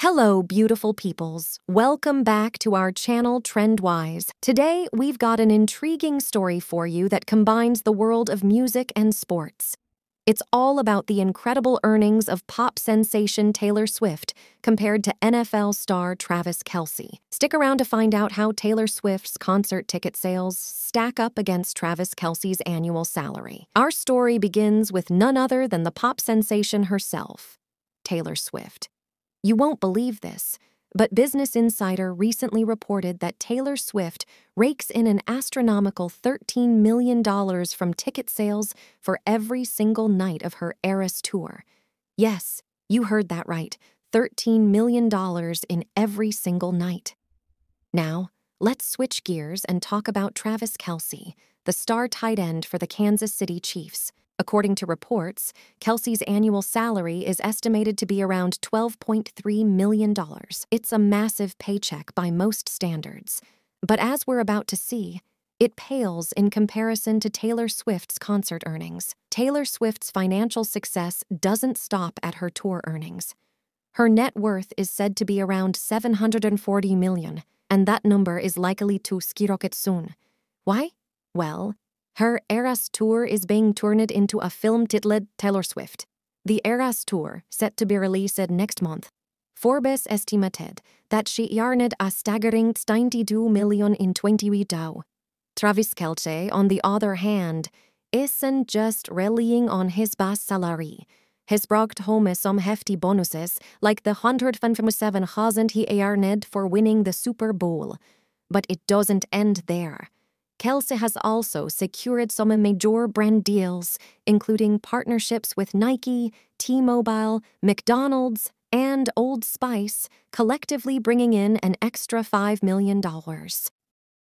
Hello, beautiful peoples. Welcome back to our channel TrendWize. Today, we've got an intriguing story for you that combines the world of music and sports. It's all about the incredible earnings of pop sensation Taylor Swift compared to NFL star Travis Kelce. Stick around to find out how Taylor Swift's concert ticket sales stack up against Travis Kelce's annual salary. Our story begins with none other than the pop sensation herself, Taylor Swift. You won't believe this, but Business Insider recently reported that Taylor Swift rakes in an astronomical $13 million from ticket sales for every single night of her Eras tour. Yes, you heard that right $13 million in every single night. Now, let's switch gears and talk about Travis Kelce, the star tight end for the Kansas City Chiefs. According to reports, Kelce's annual salary is estimated to be around $12.3 million. It's a massive paycheck by most standards. But as we're about to see, it pales in comparison to Taylor Swift's concert earnings. Taylor Swift's financial success doesn't stop at her tour earnings. Her net worth is said to be around 740 million, and that number is likely to skyrocket soon. Why? Well, her Eras tour is being turned into a film titled Taylor Swift. The Eras tour, set to be released next month. Forbes estimated that she earned a staggering 92 million in 2022. Travis Kelce, on the other hand, isn't just relying on his base salary. He's brought home some hefty bonuses, like the 157,000 he earned for winning the Super Bowl. But it doesn't end there. Kelce has also secured some major brand deals, including partnerships with Nike, T Mobile, McDonald's, and Old Spice, collectively bringing in an extra $5 million.